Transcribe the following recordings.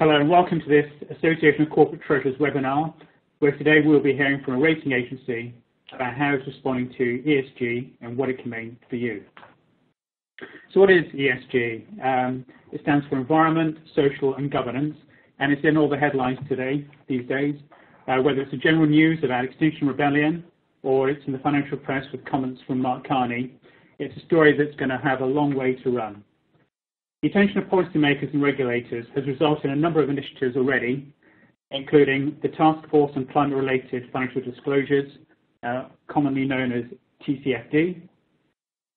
Hello, and welcome to this Association of Corporate Treasurers webinar, where today we'll be hearing from a rating agency about how it's responding to ESG and what it can mean for you. So what is ESG? Um, it stands for Environment, Social and Governance, and it's in all the headlines today, these days, uh, whether it's the general news about Extinction Rebellion or it's in the financial press with comments from Mark Carney. It's a story that's going to have a long way to run. The attention of policymakers and regulators has resulted in a number of initiatives already, including the Task Force on Climate-Related Financial Disclosures, uh, commonly known as TCFD,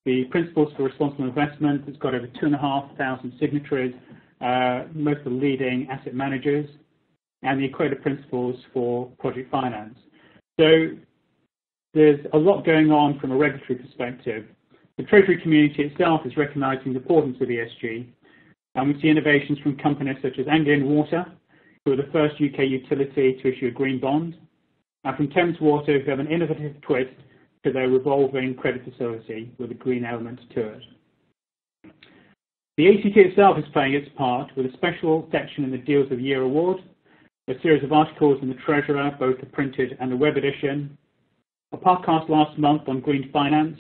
the Principles for Responsible Investment that's got over 2,500 signatories, uh, most of the leading asset managers, and the Equator Principles for Project Finance. So there's a lot going on from a regulatory perspective, the Treasury community itself is recognising the importance of ESG, we see innovations from companies such as Anglian Water, who are the first UK utility to issue a green bond, and from Thames Water, who have an innovative twist to their revolving credit facility with a green element to it. The ACT itself is playing its part with a special section in the Deals of the Year award, a series of articles in the Treasurer, both the printed and the web edition, a podcast last month on green finance,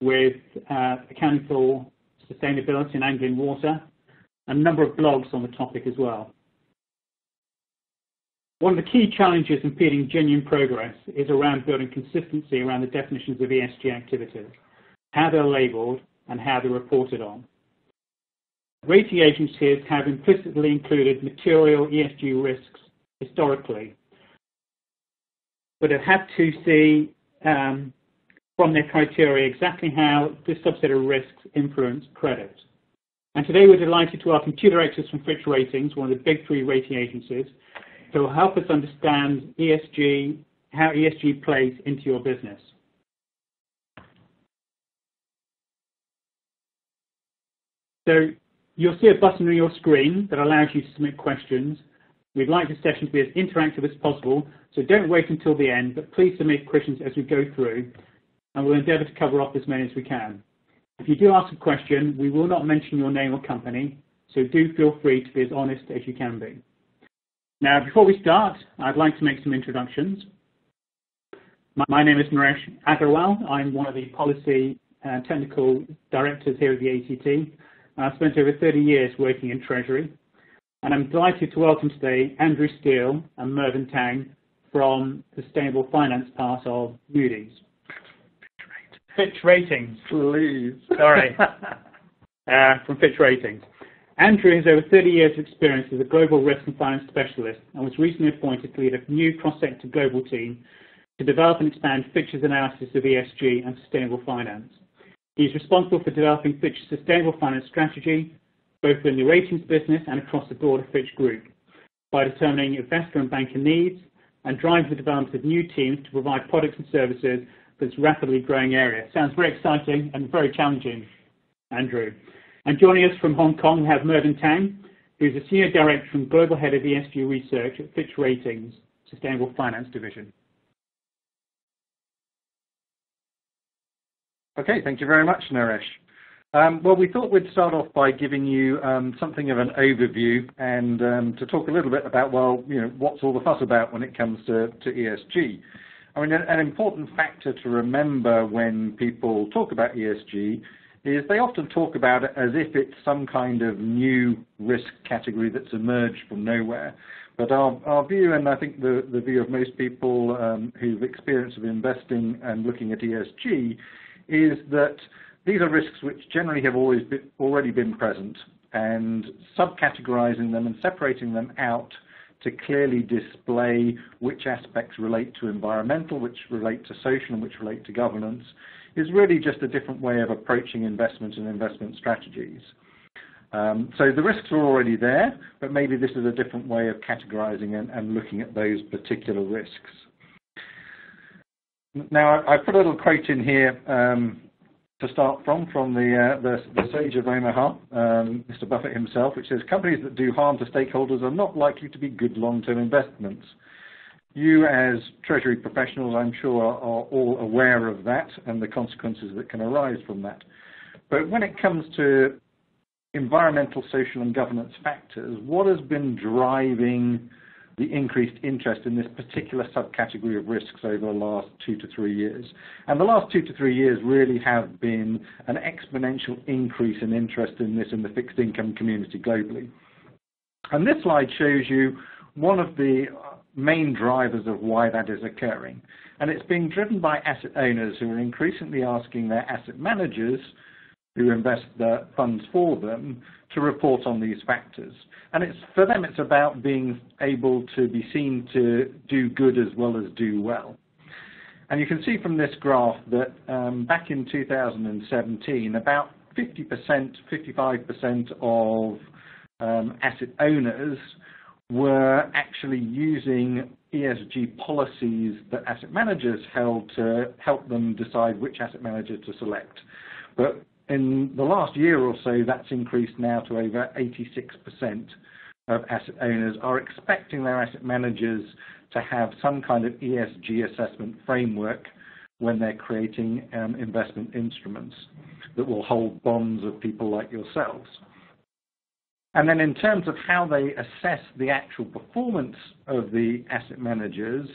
with uh, accounting for sustainability in Anglian water, and a number of blogs on the topic as well. One of the key challenges impeding genuine progress is around building consistency around the definitions of ESG activities, how they're labelled, and how they're reported on. Rating agencies have implicitly included material ESG risks historically, but have had to see um, from their criteria exactly how this subset of risks influence credit. And today we're delighted to welcome two directors from Fitch Ratings, one of the big three rating agencies, who will help us understand ESG, how ESG plays into your business. So you'll see a button on your screen that allows you to submit questions. We'd like this session to be as interactive as possible, so don't wait until the end, but please submit questions as we go through, and we'll endeavour to cover off as many as we can. If you do ask a question, we will not mention your name or company, so do feel free to be as honest as you can be. Now, before we start, I'd like to make some introductions. My, name is Naresh Agarwal. I'm one of the policy and technical directors here at the ACT. I've spent over 30 years working in Treasury, and I'm delighted to welcome today Andrew Steele and Mervyn Tang from the Sustainable Finance part of Moody's. Fitch Ratings. Please. Sorry. uh, from Fitch Ratings. Andrew has over 30 years of experience as a global risk and finance specialist and was recently appointed to lead a new cross-sector global team to develop and expand Fitch's analysis of ESG and sustainable finance. He is responsible for developing Fitch's sustainable finance strategy, both in the ratings business and across the broader Fitch group, by determining investor and banker needs and driving the development of new teams to provide products and services this rapidly growing area. Sounds very exciting and very challenging, Andrew. And joining us from Hong Kong, we have Mervyn Tang, who's a Senior Director and Global Head of ESG Research at Fitch Ratings Sustainable Finance Division. Okay, thank you very much, Naresh. Um, well, we thought we'd start off by giving you um, something of an overview and um, to talk a little bit about, well, you know, what's all the fuss about when it comes to, to ESG. I mean, an important factor to remember when people talk about ESG is they often talk about it as if it's some kind of new risk category that's emerged from nowhere. But our, our view, and I think the, the view of most people um, who've experience of investing and looking at ESG, is that these are risks which generally have always been, already been present, and subcategorizing them and separating them out to clearly display which aspects relate to environmental, which relate to social, and which relate to governance, is really just a different way of approaching investment and investment strategies. Um, so the risks are already there, but maybe this is a different way of categorizing and, and looking at those particular risks. Now, I, put a little quote in here um, to start from, from the, uh, the, the sage of Omaha, um, Mr. Buffett himself, which says companies that do harm to stakeholders are not likely to be good long-term investments. You as Treasury professionals, I'm sure, are all aware of that and the consequences that can arise from that. But when it comes to environmental, social, and governance factors, what has been driving the increased interest in this particular subcategory of risks over the last two to three years. And the last two to three years really have been an exponential increase in interest in this in the fixed income community globally. And this slide shows you one of the main drivers of why that is occurring. And it's being driven by asset owners who are increasingly asking their asset managers who invest the funds for them to report on these factors. And it's for them, it's about being able to be seen to do good as well as do well. And you can see from this graph that um, back in 2017, about 50%, 55% of um, asset owners were actually using ESG policies that asset managers held to help them decide which asset manager to select. But in the last year or so, that's increased now to over 86% of asset owners are expecting their asset managers to have some kind of ESG assessment framework when they're creating um, investment instruments that will hold bonds of people like yourselves. And then in terms of how they assess the actual performance of the asset managers,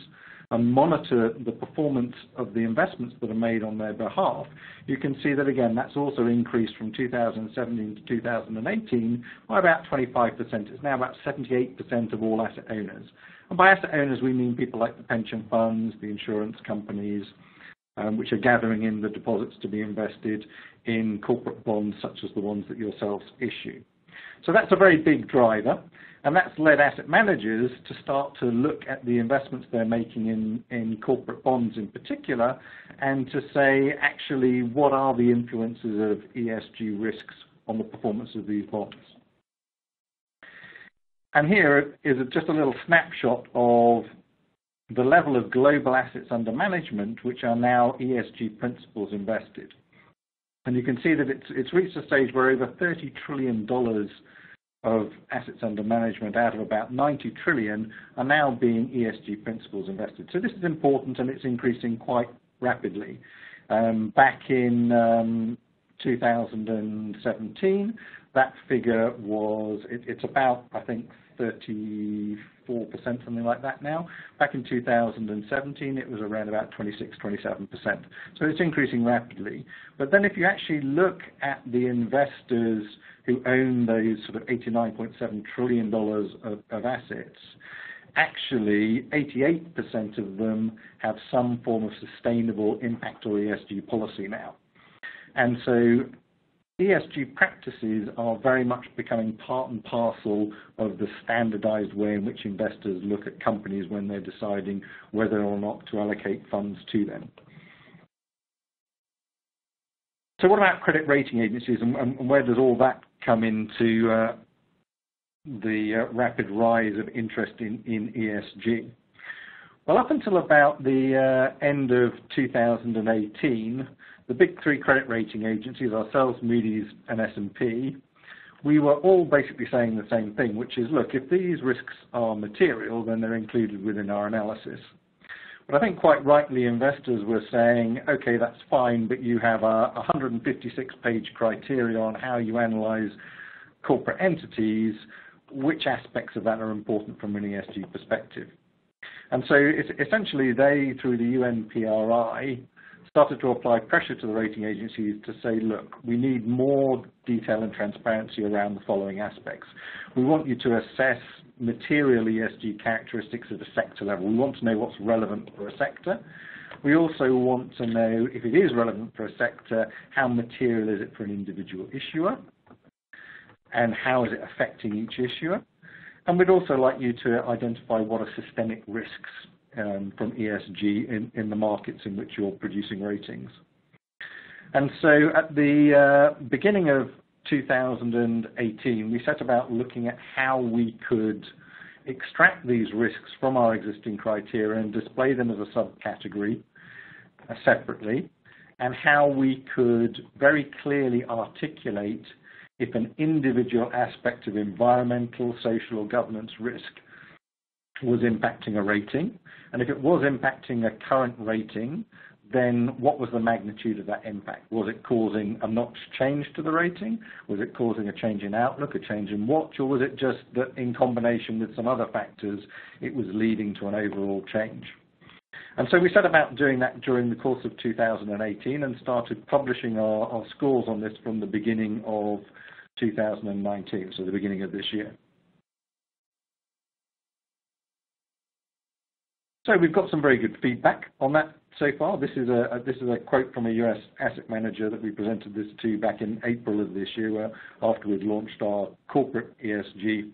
and monitor the performance of the investments that are made on their behalf, you can see that again, that's also increased from 2017 to 2018 by about 25%. It's now about 78% of all asset owners. And by asset owners, we mean people like the pension funds, the insurance companies, um, which are gathering in the deposits to be invested in corporate bonds such as the ones that yourselves issue. So that's a very big driver. And that's led asset managers to start to look at the investments they're making in, in corporate bonds in particular and to say, actually, what are the influences of ESG risks on the performance of these bonds? And here is just a little snapshot of the level of global assets under management, which are now ESG principles invested. And you can see that it's, it's reached a stage where over $30 trillion of assets under management out of about 90 trillion are now being ESG principles invested. So this is important and it's increasing quite rapidly. Um, back in um, 2017, that figure was, it, it's about, I think, 34%, something like that now. Back in 2017, it was around about 26, 27%. So it's increasing rapidly. But then if you actually look at the investors who own those sort of $89.7 trillion of, of assets, actually 88% of them have some form of sustainable impact or ESG policy now. And so ESG practices are very much becoming part and parcel of the standardized way in which investors look at companies when they're deciding whether or not to allocate funds to them. So what about credit rating agencies and, and where does all that come into uh, the uh, rapid rise of interest in, in ESG? Well, up until about the uh, end of 2018, the big three credit rating agencies, ourselves, Moody's, and S&P, we were all basically saying the same thing, which is, look, if these risks are material, then they're included within our analysis. But I think quite rightly investors were saying, okay, that's fine, but you have a 156-page criteria on how you analyze corporate entities. Which aspects of that are important from an ESG perspective? And so essentially they, through the UNPRI, started to apply pressure to the rating agencies to say, look, we need more detail and transparency around the following aspects. We want you to assess material ESG characteristics at a sector level. We want to know what's relevant for a sector. We also want to know, if it is relevant for a sector, how material is it for an individual issuer, and how is it affecting each issuer. And we'd also like you to identify what are systemic risks um, from ESG in, in the markets in which you're producing ratings. And so at the uh, beginning of 2018, we set about looking at how we could extract these risks from our existing criteria and display them as a subcategory uh, separately, and how we could very clearly articulate if an individual aspect of environmental, social, or governance risk was impacting a rating. And if it was impacting a current rating, then what was the magnitude of that impact? Was it causing a notch change to the rating? Was it causing a change in outlook, a change in watch, or was it just that in combination with some other factors, it was leading to an overall change? And so we set about doing that during the course of 2018 and started publishing our, our scores on this from the beginning of 2019, so the beginning of this year. So we've got some very good feedback on that so far. This is a, this is a quote from a US asset manager that we presented this to back in April of this year, after we'd launched our corporate ESG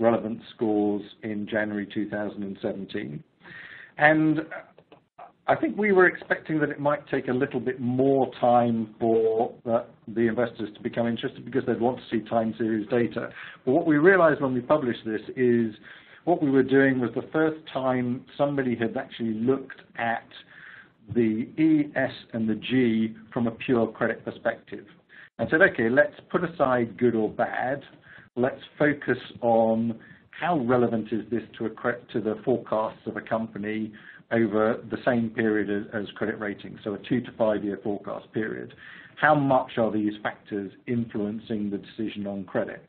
relevant scores in January 2017. And I think we were expecting that it might take a little bit more time for the, the investors to become interested because they'd want to see time series data. But what we realized when we published this is what we were doing was the first time somebody had actually looked at the E, S, and the G from a pure credit perspective and said, okay, let's put aside good or bad. Let's focus on how relevant is this to, a, to the forecasts of a company over the same period as, as credit rating, so a two to five year forecast period. How much are these factors influencing the decision on credit?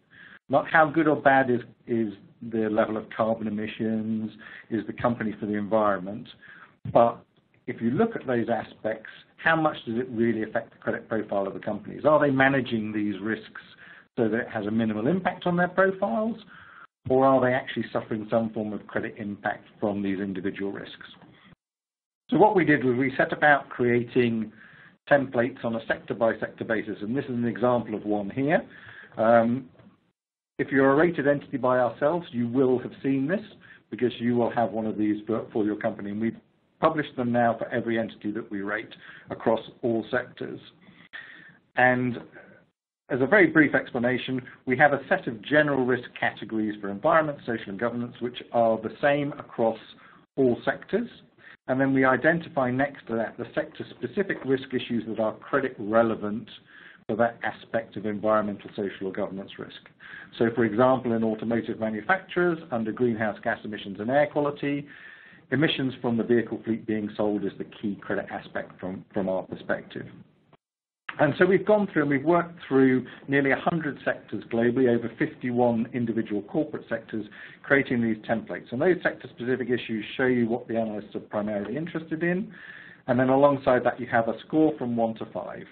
Not how good or bad is, is the level of carbon emissions, is the company for the environment, but if you look at those aspects, how much does it really affect the credit profile of the companies? Are they managing these risks so that it has a minimal impact on their profiles, or are they actually suffering some form of credit impact from these individual risks? So what we did was we set about creating templates on a sector-by-sector basis, and this is an example of one here. Um, if you're a rated entity by ourselves, you will have seen this because you will have one of these for, for your company. And we've published them now for every entity that we rate across all sectors. And as a very brief explanation, we have a set of general risk categories for environment, social and governance, which are the same across all sectors. And then we identify next to that the sector-specific risk issues that are credit relevant for that aspect of environmental, social, or governance risk. So, for example, in automotive manufacturers, under greenhouse gas emissions and air quality, emissions from the vehicle fleet being sold is the key credit aspect from, from our perspective. And so we've gone through and we've worked through nearly 100 sectors globally, over 51 individual corporate sectors, creating these templates. And those sector-specific issues show you what the analysts are primarily interested in. And then alongside that, you have a score from 1 to 5.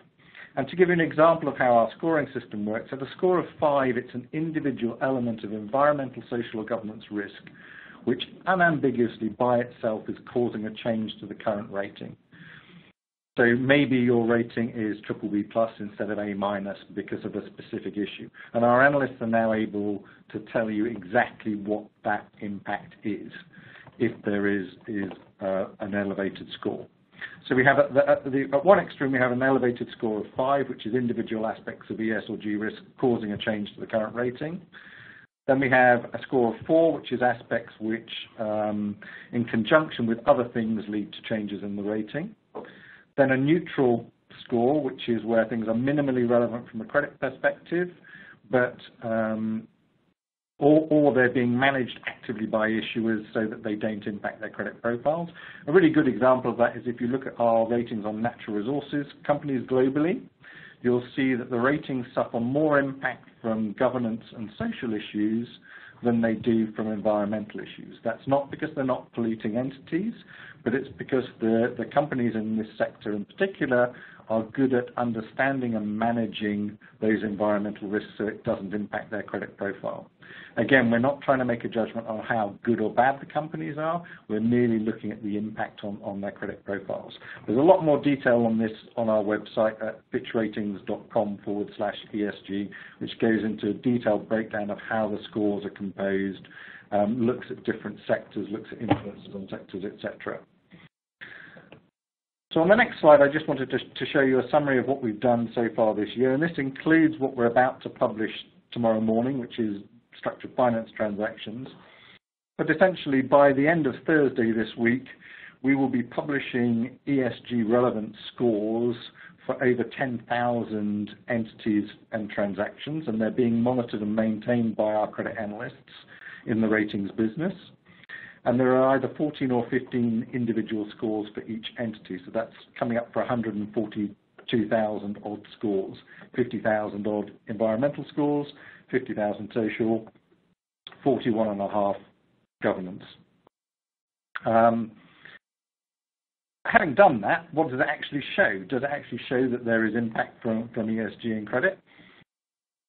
And to give you an example of how our scoring system works, at a score of 5, it's an individual element of environmental, social, or governance risk, which unambiguously by itself is causing a change to the current rating. So maybe your rating is triple B plus instead of A minus because of a specific issue. And our analysts are now able to tell you exactly what that impact is if there is, is uh, an elevated score. So we have at, the, at, the, at, one extreme we have an elevated score of five, which is individual aspects of ES or G risk causing a change to the current rating. Then we have a score of four, which is aspects which, um, in conjunction with other things, lead to changes in the rating. Then a neutral score, which is where things are minimally relevant from a credit perspective, but um, or, or, they're being managed actively by issuers so that they don't impact their credit profiles. A really good example of that is if you look at our ratings on natural resources companies globally, you'll see that the ratings suffer more impact from governance and social issues than they do from environmental issues. That's not because they're not polluting entities, but it's because the, the companies in this sector in particular are good at understanding and managing those environmental risks so it doesn't impact their credit profile. Again, we're not trying to make a judgment on how good or bad the companies are. We're merely looking at the impact on, on their credit profiles. There's a lot more detail on this on our website at fitchratings.com forward slash ESG, which goes into a detailed breakdown of how the scores are composed, um, looks at different sectors, looks at influences on sectors, etc. So on the next slide, I just wanted to, to, show you a summary of what we've done so far this year, and this includes what we're about to publish tomorrow morning, which is structured finance transactions. But essentially, by the end of Thursday this week, we will be publishing ESG relevant scores for over 10,000 entities and transactions, and they're being monitored and maintained by our credit analysts in the ratings business. And there are either 14 or 15 individual scores for each entity. So that's coming up for 142,000 odd scores, 50,000 odd environmental scores, 50,000 social, 41 and a half governance. Um, having done that, what does it actually show? Does it actually show that there is impact from, from ESG in credit?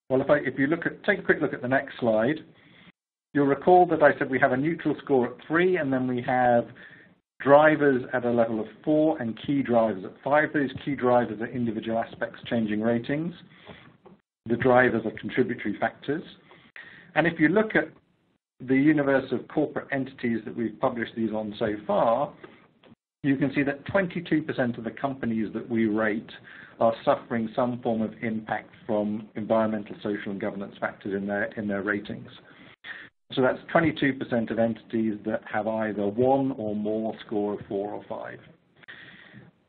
Well, if, I, if you look at, take a quick look at the next slide, you'll recall that I said we have a neutral score at three, and then we have drivers at a level of four and key drivers at five. Those key drivers are individual aspects changing ratings. The drivers are contributory factors. And if you look at the universe of corporate entities that we've published these on so far, you can see that 22% of the companies that we rate are suffering some form of impact from environmental, social, and governance factors in their in their ratings. So that's 22% of entities that have either one or more score of four or five.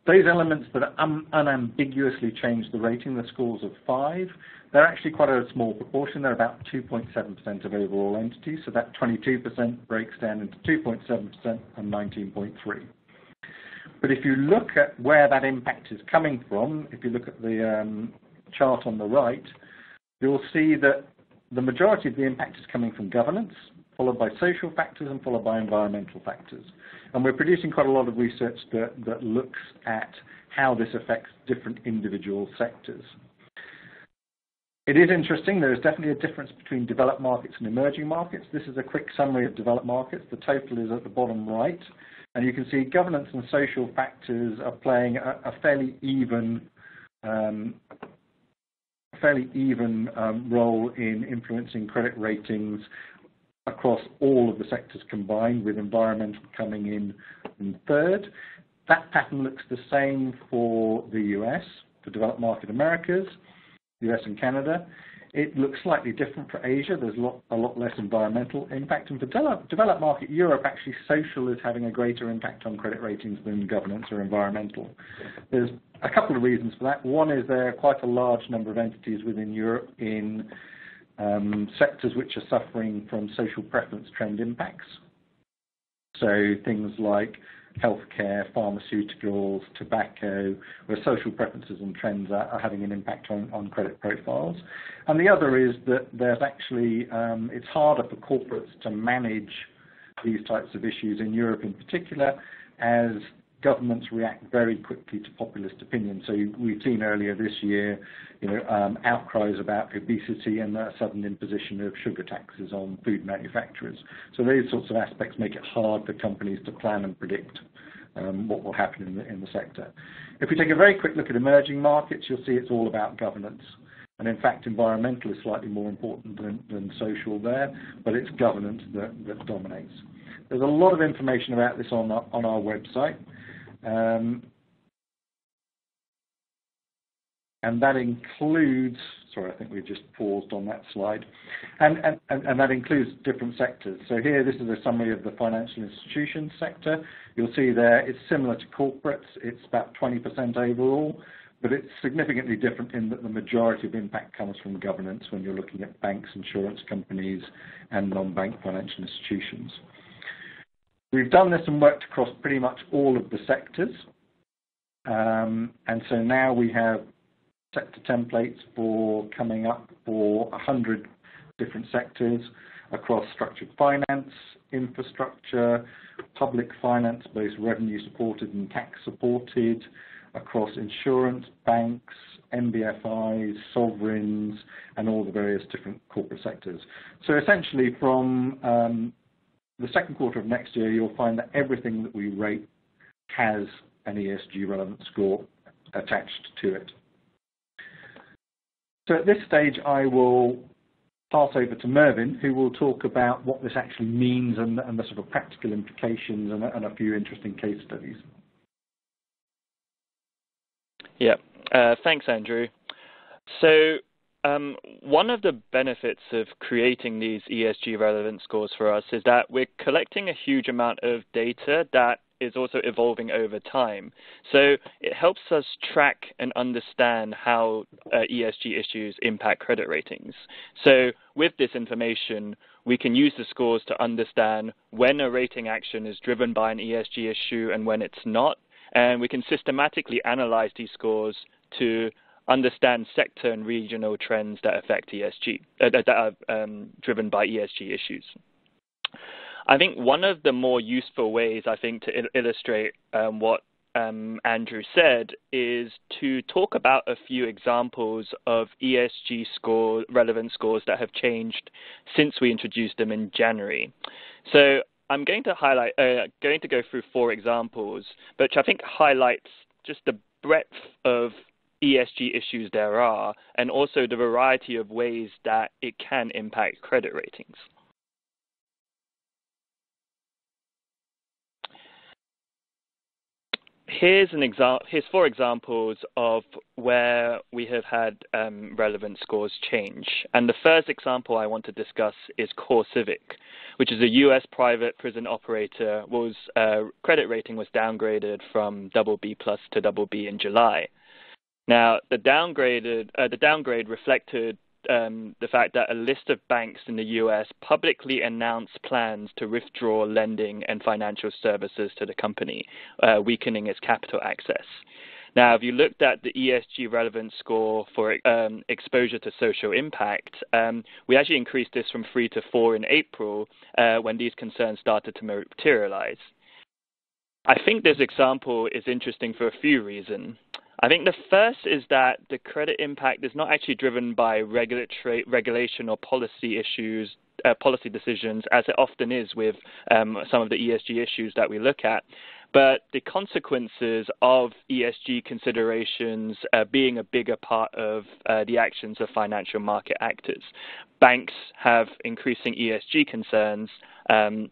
Those elements that un unambiguously change the rating, the scores of five, they're actually quite a small proportion. They're about 2.7% of overall entities. So that 22% breaks down into 2.7% and 19.3. But if you look at where that impact is coming from, if you look at the um, chart on the right, you'll see that the majority of the impact is coming from governance, followed by social factors and followed by environmental factors. And we're producing quite a lot of research that, that looks at how this affects different individual sectors. It is interesting, there is definitely a difference between developed markets and emerging markets. This is a quick summary of developed markets. The total is at the bottom right. And you can see governance and social factors are playing a, a fairly even um, fairly even um, role in influencing credit ratings across all of the sectors combined, with environmental coming in in third. That pattern looks the same for the US, the developed market Americas, the US and Canada. It looks slightly different for Asia. There's a lot, a lot less environmental impact. And for developed, developed market Europe, actually social is having a greater impact on credit ratings than governance or environmental. There's a couple of reasons for that. One is there are quite a large number of entities within Europe in um, sectors which are suffering from social preference trend impacts. So things like healthcare, pharmaceuticals, tobacco, where social preferences and trends are, are having an impact on, on, credit profiles. And the other is that there's actually, um, it's harder for corporates to manage these types of issues in Europe in particular as governments react very quickly to populist opinion. So we've seen earlier this year, you know, um, outcries about obesity and the sudden imposition of sugar taxes on food manufacturers. So those sorts of aspects make it hard for companies to plan and predict um, what will happen in the, in the sector. If we take a very quick look at emerging markets, you'll see it's all about governance. And in fact, environmental is slightly more important than, than social there, but it's governance that, that dominates. There's a lot of information about this on our, on our website. Um, and that includes, sorry, I think we just paused on that slide, and, and, and that includes different sectors. So here, this is a summary of the financial institution sector. You'll see there it's similar to corporates. It's about 20% overall, but it's significantly different in that the majority of impact comes from governance when you're looking at banks, insurance companies, and non-bank financial institutions. We've done this and worked across pretty much all of the sectors. Um, and so now we have sector templates for coming up for 100 different sectors across structured finance, infrastructure, public finance, both revenue supported and tax supported, across insurance, banks, NBFIs, sovereigns, and all the various different corporate sectors. So essentially from um, the second quarter of next year, you'll find that everything that we rate has an ESG relevant score attached to it. So at this stage, I will pass over to Mervyn, who will talk about what this actually means and, and the sort of practical implications and, and, a few interesting case studies. Yeah, uh, thanks, Andrew. So um, one of the benefits of creating these ESG relevant scores for us is that we're collecting a huge amount of data that is also evolving over time. So it helps us track and understand how uh, ESG issues impact credit ratings. So with this information, we can use the scores to understand when a rating action is driven by an ESG issue and when it's not. And we can systematically analyze these scores to understand sector and regional trends that affect ESG, uh, that are um, driven by ESG issues. I think one of the more useful ways, I think, to il illustrate um, what um, Andrew said is to talk about a few examples of ESG score relevant scores that have changed since we introduced them in January. So I'm going to highlight, uh, going to go through four examples, which I think highlights just the breadth of ESG issues there are, and also the variety of ways that it can impact credit ratings. Here's an. Here's four examples of where we have had um, relevant scores change. And the first example I want to discuss is CoreCivic, which is a U.S. private prison operator. whose uh, credit rating was downgraded from double B plus to double B in July. Now, the downgraded uh, the downgrade reflected um, the fact that a list of banks in the U.S. publicly announced plans to withdraw lending and financial services to the company, uh, weakening its capital access. Now, if you looked at the ESG relevance score for um, exposure to social impact, um, we actually increased this from three to four in April uh, when these concerns started to materialize. I think this example is interesting for a few reasons. I think the first is that the credit impact is not actually driven by regulatory regulation or policy issues, uh, policy decisions, as it often is with um, some of the ESG issues that we look at. But the consequences of ESG considerations uh, being a bigger part of uh, the actions of financial market actors. Banks have increasing ESG concerns. Um,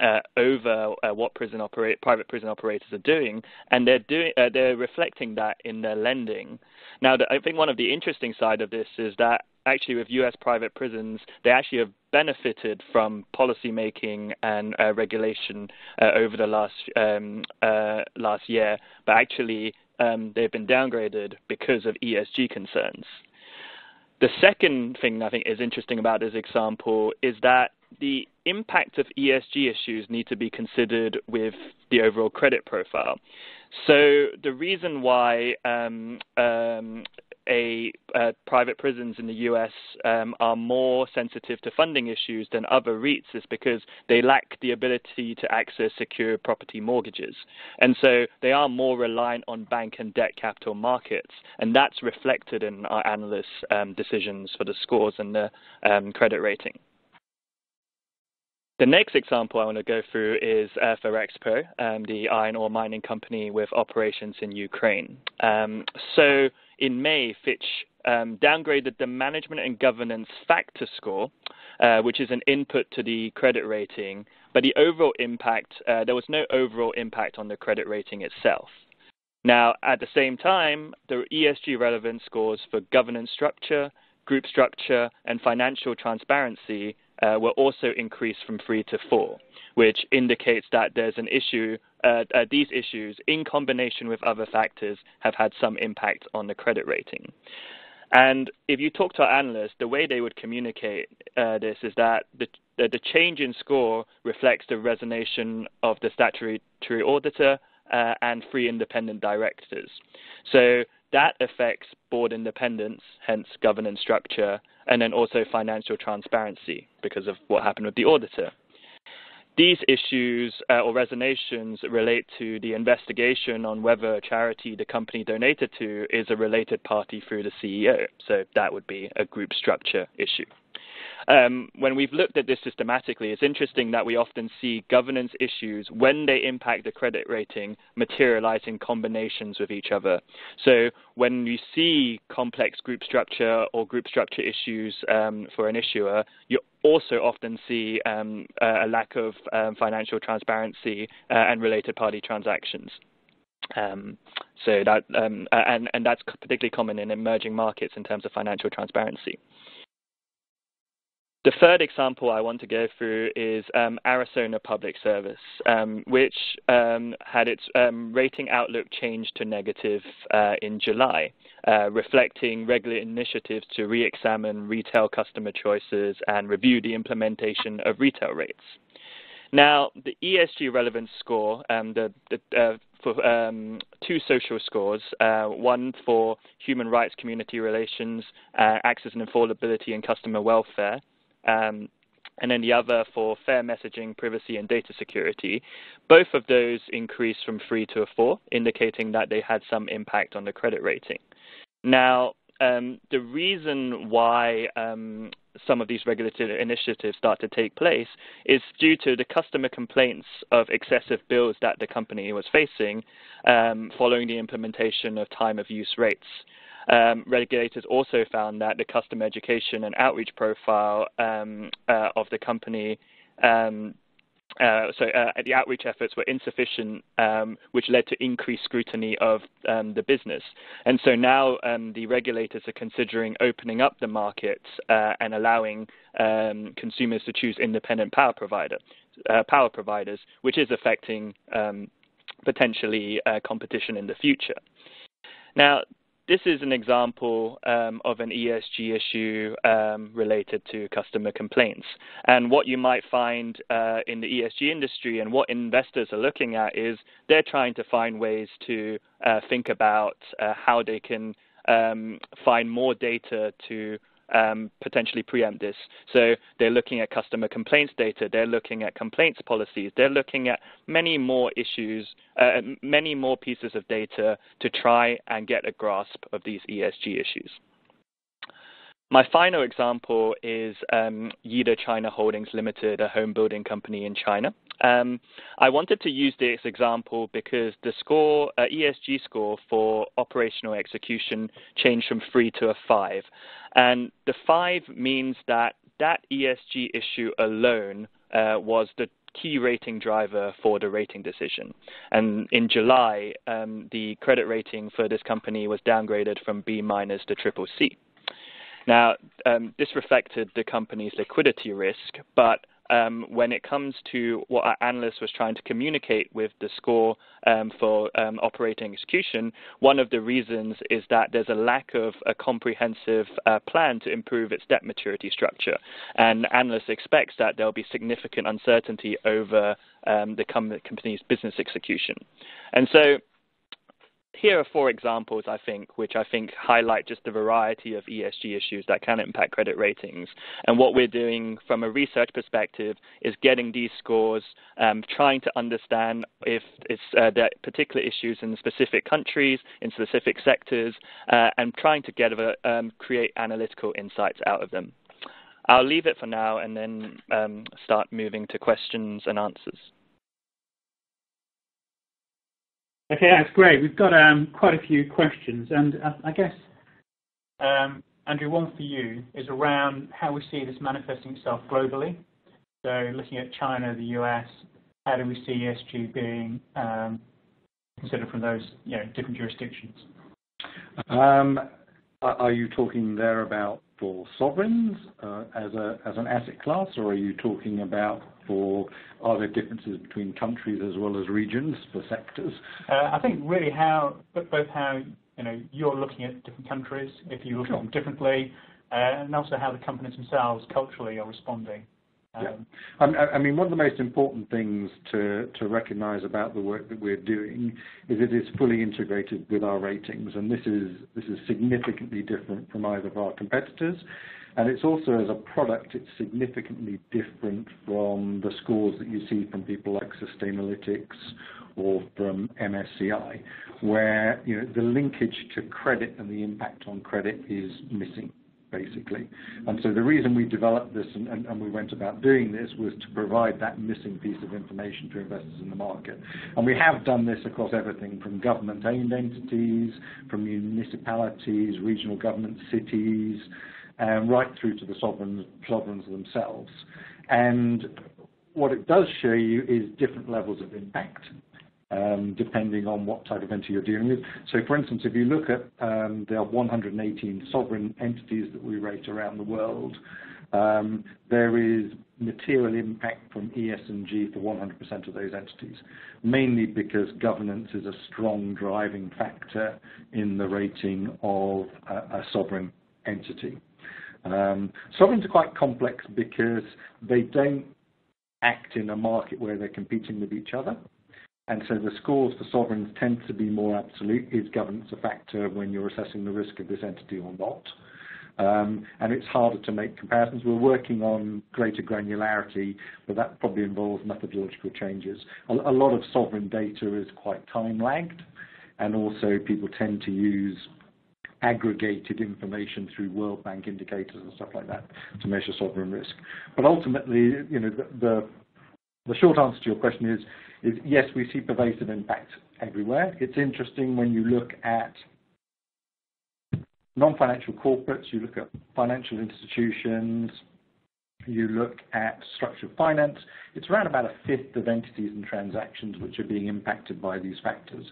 uh, over uh, what prison operate, private prison operators are doing, and they're doing uh, they're reflecting that in their lending. Now, the, I think one of the interesting side of this is that actually with U.S. private prisons, they actually have benefited from policy making and uh, regulation uh, over the last um, uh, last year, but actually um, they've been downgraded because of ESG concerns. The second thing I think is interesting about this example is that the impact of ESG issues need to be considered with the overall credit profile. So the reason why um, um, a, uh, private prisons in the US um, are more sensitive to funding issues than other REITs is because they lack the ability to access secure property mortgages. And so they are more reliant on bank and debt capital markets. And that's reflected in our analysts' um, decisions for the scores and the um, credit rating. The next example I want to go through is uh, um, the iron ore mining company with operations in Ukraine. Um, so in May, Fitch um, downgraded the management and governance factor score, uh, which is an input to the credit rating, but the overall impact, uh, there was no overall impact on the credit rating itself. Now, at the same time, the ESG relevance scores for governance structure, group structure, and financial transparency uh, were also increased from three to four, which indicates that there's an issue. Uh, uh, these issues, in combination with other factors, have had some impact on the credit rating. And if you talk to our analysts, the way they would communicate uh, this is that the, the change in score reflects the resignation of the statutory auditor uh, and three independent directors. So that affects board independence, hence governance structure, and then also financial transparency because of what happened with the auditor. These issues uh, or resignations relate to the investigation on whether a charity the company donated to is a related party through the CEO. So that would be a group structure issue. Um, when we've looked at this systematically, it's interesting that we often see governance issues when they impact the credit rating materialize in combinations with each other. So when you see complex group structure or group structure issues um, for an issuer, you also often see um, a lack of um, financial transparency uh, and related party transactions. Um, so that um, and and that's particularly common in emerging markets in terms of financial transparency. The third example I want to go through is um, Arizona Public Service, um, which um, had its um, rating outlook changed to negative uh, in July, uh, reflecting regular initiatives to re-examine retail customer choices and review the implementation of retail rates. Now, the ESG relevance score, um, the, the uh, for um, two social scores, uh, one for human rights, community relations, uh, access and affordability, and customer welfare, um, and then the other for fair messaging, privacy, and data security. Both of those increased from three to a four, indicating that they had some impact on the credit rating. Now, um, the reason why um, some of these regulatory initiatives start to take place is due to the customer complaints of excessive bills that the company was facing um, following the implementation of time of use rates. Um, regulators also found that the customer education and outreach profile um, uh, of the company um, uh, so uh, the outreach efforts were insufficient, um, which led to increased scrutiny of um, the business. And so now um, the regulators are considering opening up the market uh, and allowing um, consumers to choose independent power provider, uh, power providers, which is affecting um, potentially uh, competition in the future. Now, this is an example um, of an ESG issue um, related to customer complaints. And what you might find uh, in the ESG industry and what investors are looking at is they're trying to find ways to uh, think about uh, how they can um, find more data to um, potentially preempt this. So they're looking at customer complaints data, they're looking at complaints policies, they're looking at many more issues, uh, many more pieces of data to try and get a grasp of these ESG issues. My final example is um, Yida China Holdings Limited, a home building company in China. Um, I wanted to use this example because the score, uh, ESG score for operational execution changed from three to a five. And the five means that that ESG issue alone uh, was the key rating driver for the rating decision. And in July, um, the credit rating for this company was downgraded from B minus to triple C. Now, um, this reflected the company's liquidity risk, but um, when it comes to what our analyst was trying to communicate with the score um, for um, operating execution, one of the reasons is that there's a lack of a comprehensive uh, plan to improve its debt maturity structure. And analysts expect that there'll be significant uncertainty over um, the company's business execution. And so here are four examples, I think, which I think highlight just the variety of ESG issues that can impact credit ratings. And what we're doing from a research perspective is getting these scores, um, trying to understand if it's uh, particular issues in specific countries, in specific sectors, uh, and trying to get a, um, create analytical insights out of them. I'll leave it for now and then um, start moving to questions and answers. Okay, that's great. We've got um, quite a few questions, and uh, I guess, um, Andrew, one for you is around how we see this manifesting itself globally. So looking at China, the US, how do we see ESG being um, considered from those you know, different jurisdictions? Um, are you talking there about for sovereigns uh, as an asset class, or are you talking about for are there differences between countries as well as regions for sectors? Uh, I think really how both how you know you're looking at different countries, if you look at them differently, uh, and also how the companies themselves culturally are responding. Yeah. Um, I mean, one of the most important things to, to recognize about the work that we're doing is it is fully integrated with our ratings, and this is, this is significantly different from either of our competitors. And it's also, as a product, it's significantly different from the scores that you see from people like Sustainalytics or from MSCI, where you know, the linkage to credit and the impact on credit is missing basically. And so the reason we developed this and, and, and, we went about doing this was to provide that missing piece of information to investors in the market. And we have done this across everything from government-owned entities, from municipalities, regional government cities, um, right through to the sovereigns, sovereigns themselves. And what it does show you is different levels of impact um, depending on what type of entity you're dealing with. So, for instance, if you look at um, there are 118 sovereign entities that we rate around the world, um, there is material impact from ESG for 100% of those entities, mainly because governance is a strong driving factor in the rating of a, a sovereign entity. Um, sovereigns are quite complex because they don't act in a market where they're competing with each other. And so the scores for sovereigns tend to be more absolute. Is governance a factor when you're assessing the risk of this entity or not? Um, and it's harder to make comparisons. We're working on greater granularity, but that probably involves methodological changes. A, a lot of sovereign data is quite time lagged, and also people tend to use aggregated information through World Bank indicators and stuff like that to measure sovereign risk. But ultimately, you know, the, the, the short answer to your question is, is yes, we see pervasive impact everywhere. It's interesting when you look at non-financial corporates, you look at financial institutions, you look at structured finance, it's around about a fifth of entities and transactions which are being impacted by these factors.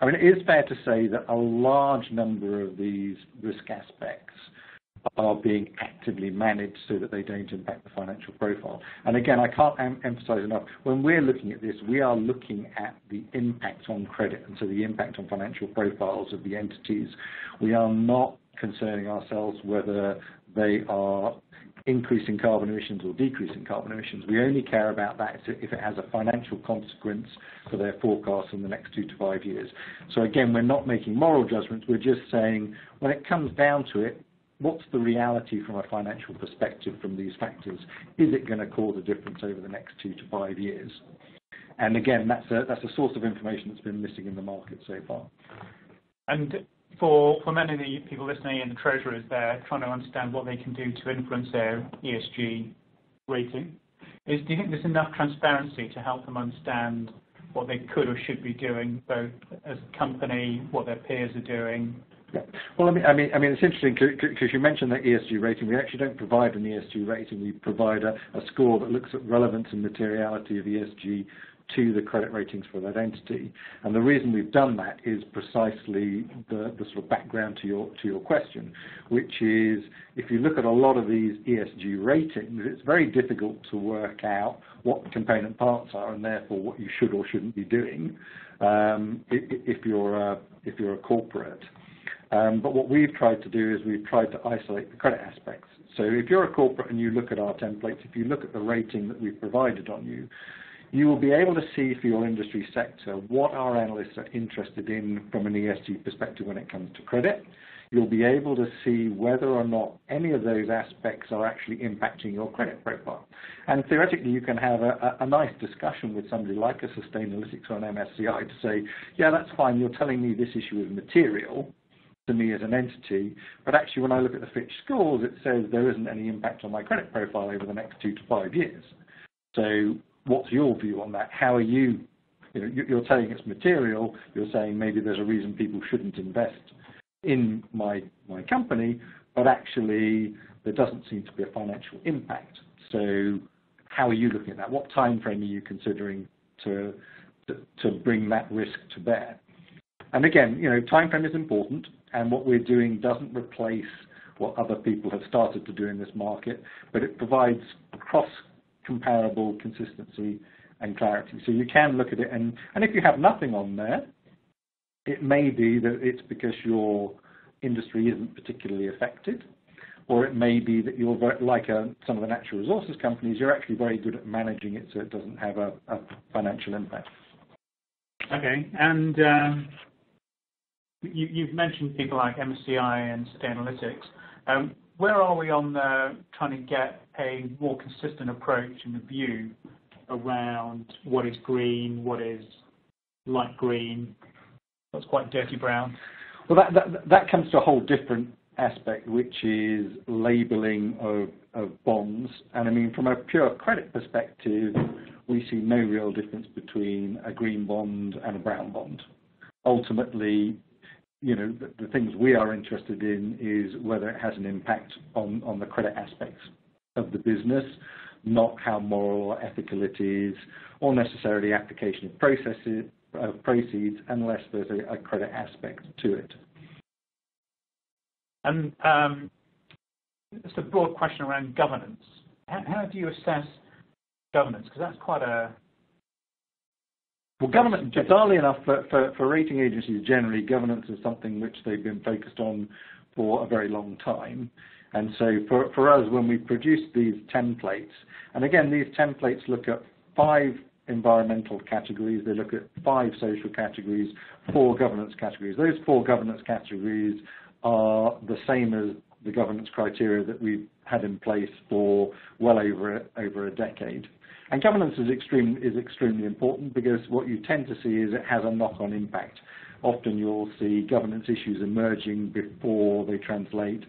I mean, it is fair to say that a large number of these risk aspects are being actively managed so that they don't impact the financial profile. And again, I can't em emphasize enough, when we're looking at this, we are looking at the impact on credit, and so the impact on financial profiles of the entities. We are not concerning ourselves whether they are increasing carbon emissions or decreasing carbon emissions. We only care about that if it has a financial consequence for their forecasts in the next two to five years. So again, we're not making moral judgments. We're just saying when it comes down to it, what's the reality from a financial perspective from these factors? Is it going to cause a difference over the next two to five years? And again, that's a, that's a source of information that's been missing in the market so far. And for, for many of the people listening and the treasurers there trying to understand what they can do to influence their ESG rating, is do you think there's enough transparency to help them understand what they could or should be doing, both as a company, what their peers are doing? Yeah. Well, I mean, I mean, I mean, it's interesting because you mentioned that ESG rating. We actually don't provide an ESG rating. We provide a, a score that looks at relevance and materiality of ESG to the credit ratings for that entity. And the reason we've done that is precisely the, the sort of background to your to your question, which is if you look at a lot of these ESG ratings, it's very difficult to work out what the component parts are and therefore what you should or shouldn't be doing um, if you're a, if you're a corporate. Um, but what we've tried to do is we've tried to isolate the credit aspects. So if you're a corporate and you look at our templates, if you look at the rating that we've provided on you, you will be able to see for your industry sector what our analysts are interested in from an ESG perspective when it comes to credit. You'll be able to see whether or not any of those aspects are actually impacting your credit profile. And theoretically, you can have a, a, a nice discussion with somebody like a Sustainalytics or an MSCI to say, yeah, that's fine, you're telling me this issue is material to me as an entity, but actually when I look at the Fitch scores, it says there isn't any impact on my credit profile over the next two to five years. So what's your view on that? How are you, you know, you're saying it's material, you're saying maybe there's a reason people shouldn't invest in my, my company, but actually there doesn't seem to be a financial impact. So how are you looking at that? What time frame are you considering to, to, to bring that risk to bear? And again, you know, time frame is important, and what we're doing doesn't replace what other people have started to do in this market, but it provides cross comparable consistency and clarity. So you can look at it, and, and if you have nothing on there, it may be that it's because your industry isn't particularly affected, or it may be that you're very, like a, uh, some of the natural resources companies, you're actually very good at managing it so it doesn't have a, a financial impact. Okay, and um, you, have mentioned people like MSCI and Sustainalytics. Um, where are we on the, trying to get a more consistent approach and a view around what is green, what is light green, what's quite dirty brown? Well, that, that, that comes to a whole different aspect, which is labeling of, of bonds. And I mean, from a pure credit perspective, we see no real difference between a green bond and a brown bond. Ultimately, you know, the, the things we are interested in is whether it has an impact on, on the credit aspects of the business, not how moral or ethical it is, or necessarily application of processes, uh, proceeds, unless there's a, a, credit aspect to it. And um, just a broad question around governance. How, how do you assess governance? Because that's quite a well, governance, bizarrely enough, for, for, for rating agencies generally, governance is something which they've been focused on for a very long time. And so for, for us, when we produce these templates, and again, these templates look at five environmental categories, they look at five social categories, four governance categories. Those four governance categories are the same as the governance criteria that we've had in place for well over over a decade. And governance is, extreme, is extremely important because what you tend to see is it has a knock-on impact. Often you'll see governance issues emerging before they translate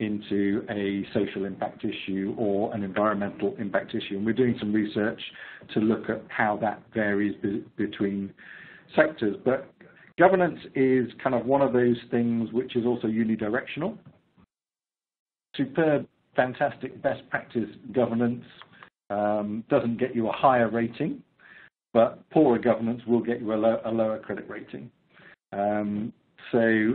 into a social impact issue or an environmental impact issue. And we're doing some research to look at how that varies be between sectors. But governance is kind of one of those things which is also unidirectional. Superb, fantastic, best practice governance um, doesn't get you a higher rating, but poorer governance will get you a, lo a lower credit rating. Um, so,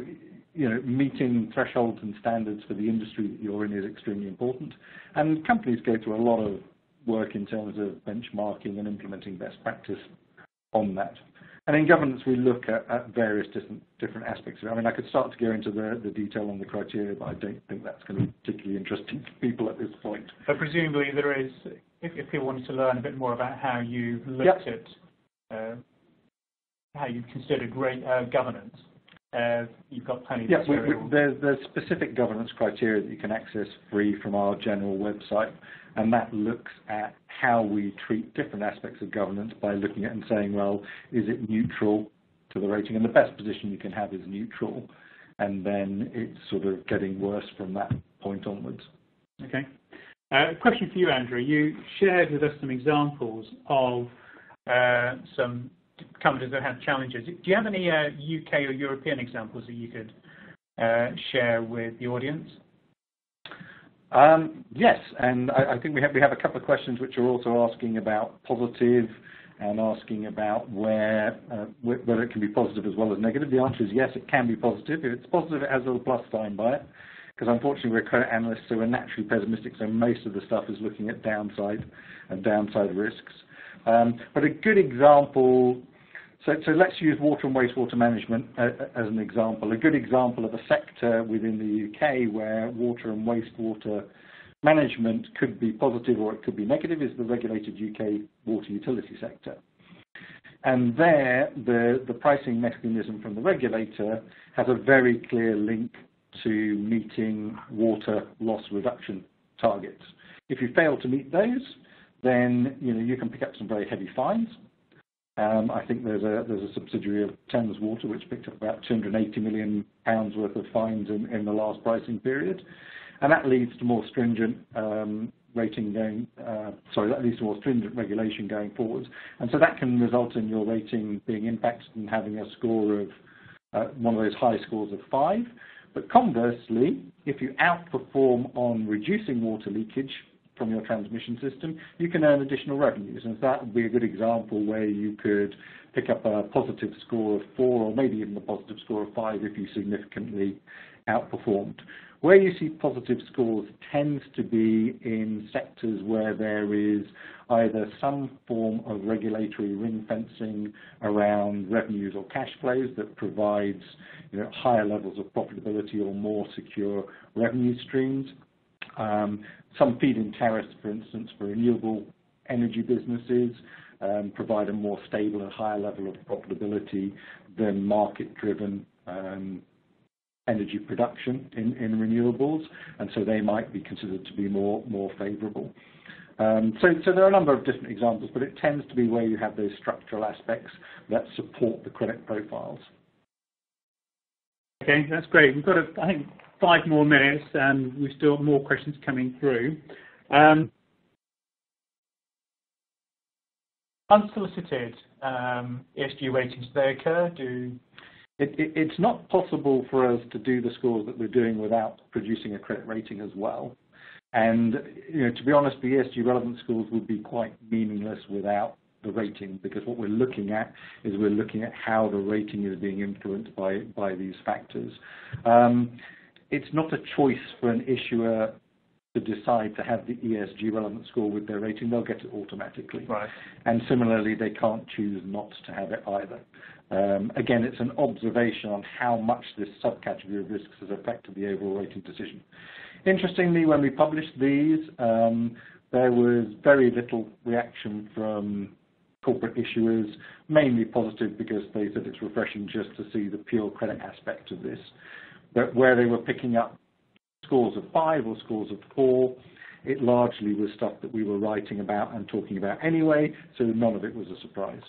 you know, meeting thresholds and standards for the industry that you're in is extremely important. And companies go through a lot of work in terms of benchmarking and implementing best practice on that. And in governance, we look at, at various different, different aspects of it. I mean, I could start to go into the, the detail on the criteria, but I don't think that's going to be particularly interesting to people at this point. But presumably there is, if, if people wanted to learn a bit more about how you looked yep. at, uh, how you considered great uh, governance, you've got plenty of yeah, we, we, there's, there's specific governance criteria that you can access free from our general website and that looks at how we treat different aspects of governance by looking at and saying, well, is it neutral to the rating? And the best position you can have is neutral, and then it's sort of getting worse from that point onwards. Okay. Uh, a question for you, Andrew. You shared with us some examples of uh, some companies that had challenges. Do you have any uh, UK or European examples that you could uh, share with the audience? Um, yes, and I, I think we have we have a couple of questions which are also asking about positive and asking about where uh, whether it can be positive as well as negative. The answer is yes, it can be positive. If it's positive, it has a little plus sign by it. Because unfortunately, we're credit analysts, so we're naturally pessimistic. So most of the stuff is looking at downside and downside risks. Um, but a good example so, so let's use water and wastewater management uh, uh, as an example. A good example of a sector within the UK where water and wastewater management could be positive or it could be negative is the regulated UK water utility sector. And there, the, the pricing mechanism from the regulator has a very clear link to meeting water loss reduction targets. If you fail to meet those, then you know you can pick up some very heavy fines. Um, I think there's a there's a subsidiary of Thames Water which picked up about 280 million pounds worth of fines in, in the last pricing period, and that leads to more stringent um, rating going. Uh, sorry, that leads to more stringent regulation going forwards, and so that can result in your rating being impacted and having a score of uh, one of those high scores of five. But conversely, if you outperform on reducing water leakage, from your transmission system, you can earn additional revenues. And that would be a good example where you could pick up a positive score of four or maybe even a positive score of five if you significantly outperformed. Where you see positive scores tends to be in sectors where there is either some form of regulatory ring fencing around revenues or cash flows that provides you know, higher levels of profitability or more secure revenue streams. Um, some feed-in tariffs, for instance, for renewable energy businesses, um, provide a more stable and higher level of profitability than market-driven um, energy production in, in renewables, and so they might be considered to be more, more favorable. Um, so, so there are a number of different examples, but it tends to be where you have those structural aspects that support the credit profiles. Okay, that's great. We've got, a, I think, five more minutes, and we've still got more questions coming through. Um, unsolicited um, ESG ratings, do they occur? Do it, it, it's not possible for us to do the scores that we're doing without producing a credit rating as well. And you know, to be honest, the ESG relevant scores would be quite meaningless without the rating because what we're looking at is we're looking at how the rating is being influenced by by these factors. Um, it's not a choice for an issuer to decide to have the ESG relevant score with their rating, they'll get it automatically. Right. And similarly, they can't choose not to have it either. Um, again, it's an observation on how much this subcategory of risks has affected the overall rating decision. Interestingly, when we published these, um, there was very little reaction from corporate issuers, mainly positive because they said it's refreshing just to see the pure credit aspect of this. But where they were picking up scores of five or scores of four, it largely was stuff that we were writing about and talking about anyway, so none of it was a surprise.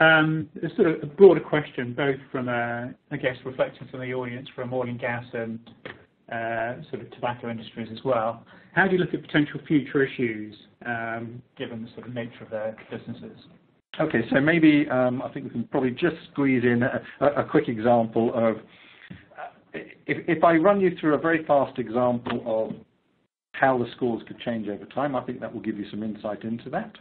Um, a sort of a broader question, both from, uh, I guess, reflecting from the audience from oil and gas and uh, sort of tobacco industries as well. How do you look at potential future issues, um, given the sort of nature of their businesses? Okay, so maybe um, I think we can probably just squeeze in a, a quick example of uh, if, if, I run you through a very fast example of how the scores could change over time, I think that will give you some insight into that.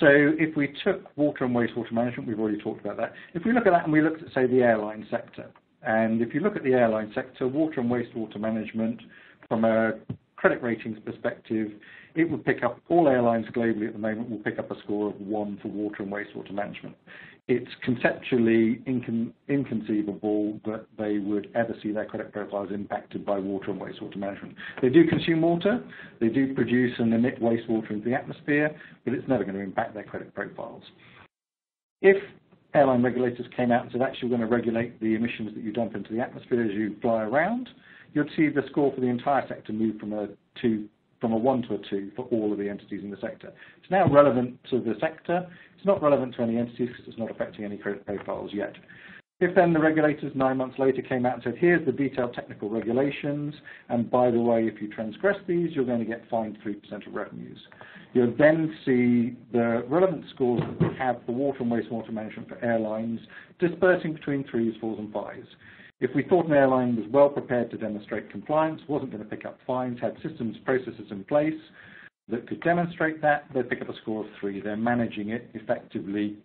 So if we took water and wastewater management, we've already talked about that. If we look at that and we looked at, say, the airline sector, and if you look at the airline sector, water and wastewater management, from a credit ratings perspective, it would pick up, all airlines globally at the moment will pick up a score of one for water and wastewater management. It's conceptually incon inconceivable that they would ever see their credit profiles impacted by water and wastewater management. They do consume water, they do produce and emit wastewater into the atmosphere, but it's never going to impact their credit profiles. If airline regulators came out and said, actually, we're going to regulate the emissions that you dump into the atmosphere as you fly around, you'd see the score for the entire sector move from a two, from a one to a two for all of the entities in the sector. It's now relevant to the sector. It's not relevant to any entities because it's not affecting any credit profiles yet. If then the regulators nine months later came out and said, here's the detailed technical regulations, and by the way, if you transgress these, you're going to get fined 3% of revenues. You'll then see the relevant scores that we have for water and wastewater management for airlines dispersing between threes, fours, and fives. If we thought an airline was well prepared to demonstrate compliance, wasn't going to pick up fines, had systems, processes in place that could demonstrate that, they'd pick up a score of three. They're managing it effectively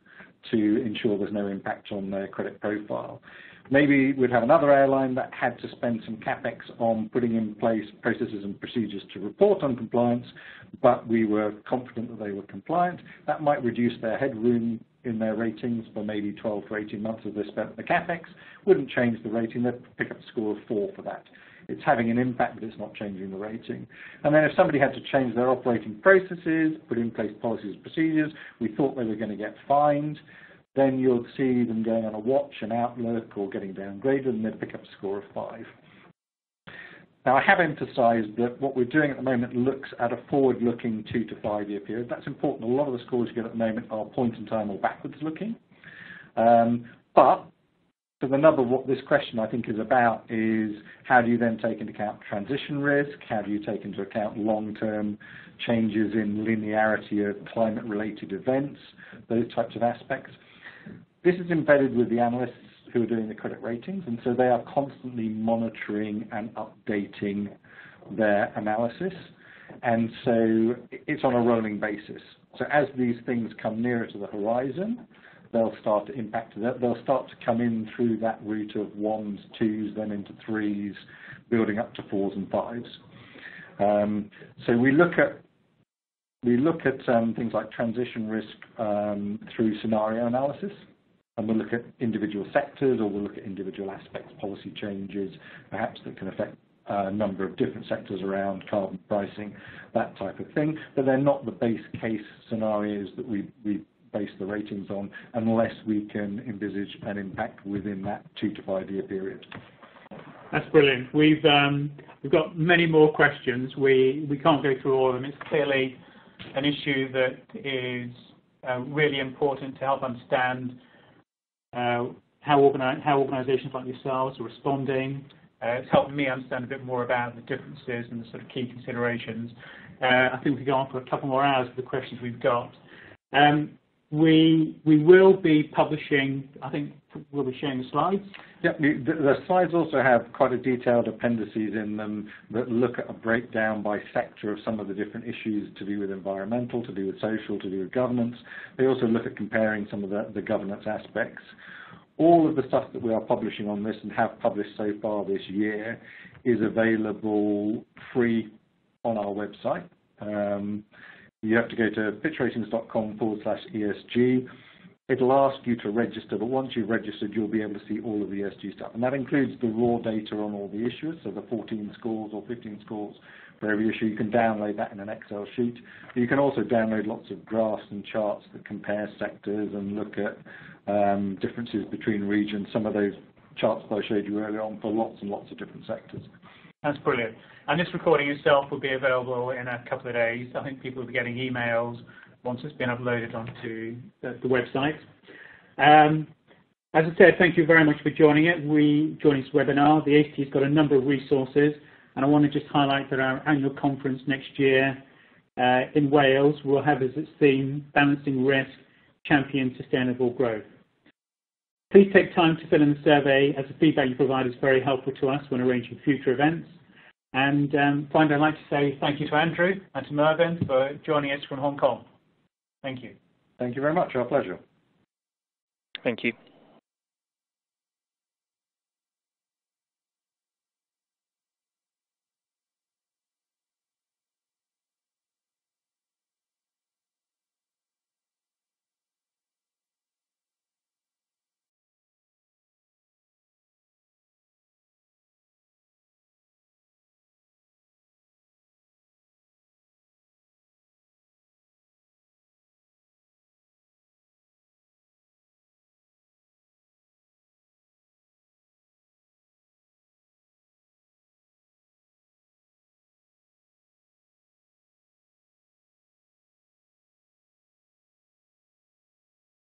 to ensure there's no impact on their credit profile. Maybe we'd have another airline that had to spend some CapEx on putting in place processes and procedures to report on compliance, but we were confident that they were compliant. That might reduce their headroom in their ratings for maybe 12 to 18 months as they spent the CapEx. Wouldn't change the rating. They'd pick up a score of four for that. It's having an impact, but it's not changing the rating. And then if somebody had to change their operating processes, put in place policies and procedures, we thought they were going to get fined, then you'll see them going on a watch, an outlook, or getting downgraded, and they'd pick up a score of five. Now, I have emphasized that what we're doing at the moment looks at a forward-looking two to five-year period. That's important. A lot of the scores you get at the moment are point in time or backwards looking. Um, but the nub of what this question I think is about is how do you then take into account transition risk? How do you take into account long-term changes in linearity of climate-related events, those types of aspects? This is embedded with the analysts who are doing the credit ratings, and so they are constantly monitoring and updating their analysis. And so it's on a rolling basis. So as these things come nearer to the horizon, they'll start to impact that. They'll start to come in through that route of ones, twos, then into threes, building up to fours and fives. Um, so we look at we look at um, things like transition risk um, through scenario analysis, and we'll look at individual sectors or we'll look at individual aspects, policy changes, perhaps that can affect a number of different sectors around carbon pricing, that type of thing. But they're not the base case scenarios that we, we base the ratings on unless we can envisage an impact within that two to five year period. That's brilliant. We've um, we've got many more questions. We we can't go through all of them. It's clearly an issue that is uh, really important to help understand how, organi how organisations like yourselves are responding. Uh, it's helped me understand a bit more about the differences and the sort of key considerations. Uh, I think we could go on for a couple more hours with the questions we've got. Um, we we will be publishing. I think we'll be sharing the slides. Yeah, the, slides also have quite a detailed appendices in them that look at a breakdown by sector of some of the different issues to do with environmental, to do with social, to do with governance. They also look at comparing some of the, the governance aspects. all of the stuff that we are publishing on this and have published so far this year is available free on our website. Um, you have to go to fitchratings.com forward slash ESG. It'll ask you to register, but once you've registered, you'll be able to see all of the ESG stuff. And that includes the raw data on all the issuers, so the 14 scores or 15 scores for every issue. You can download that in an Excel sheet. You can also download lots of graphs and charts that compare sectors and look at um, differences between regions. Some of those charts that I showed you earlier on for lots and lots of different sectors. That's brilliant. And this recording itself will be available in a couple of days. I think people will be getting emails once it's been uploaded onto the, the website. Um, as I said, thank you very much for joining it. We joining this webinar. The ACT's got a number of resources, and I want to just highlight that our annual conference next year uh, in Wales will have as its theme Balancing Risk, Champion Sustainable Growth. Please take time to fill in the survey as the feedback you provide is very helpful to us when arranging future events. And um, finally, I'd like to say thank you to Andrew and to Mervyn for joining us from Hong Kong. Thank you. Thank you very much. Our pleasure. Thank you.